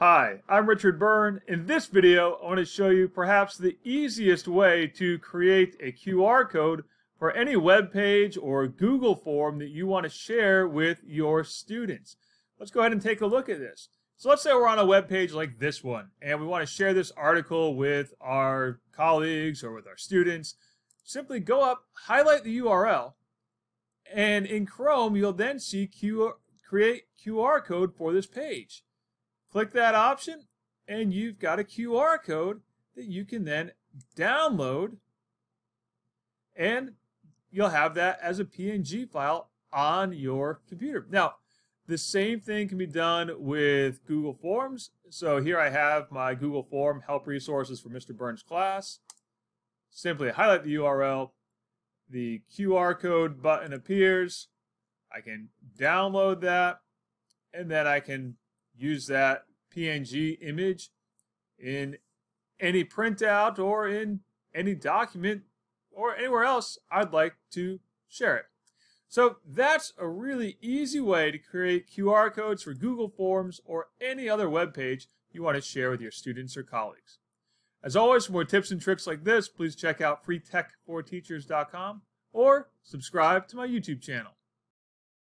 Hi, I'm Richard Byrne. In this video, I want to show you perhaps the easiest way to create a QR code for any web page or Google form that you want to share with your students. Let's go ahead and take a look at this. So let's say we're on a web page like this one, and we want to share this article with our colleagues or with our students. Simply go up, highlight the URL, and in Chrome, you'll then see create QR code for this page. Click that option and you've got a QR code that you can then download and you'll have that as a PNG file on your computer. Now, the same thing can be done with Google Forms. So here I have my Google Form help resources for Mr. Byrne's class. Simply highlight the URL. The QR code button appears. I can download that and then I can use that PNG image in any printout or in any document or anywhere else I'd like to share it. So that's a really easy way to create QR codes for Google Forms or any other web page you want to share with your students or colleagues. As always, for more tips and tricks like this, please check out freetech4teachers.com or subscribe to my YouTube channel.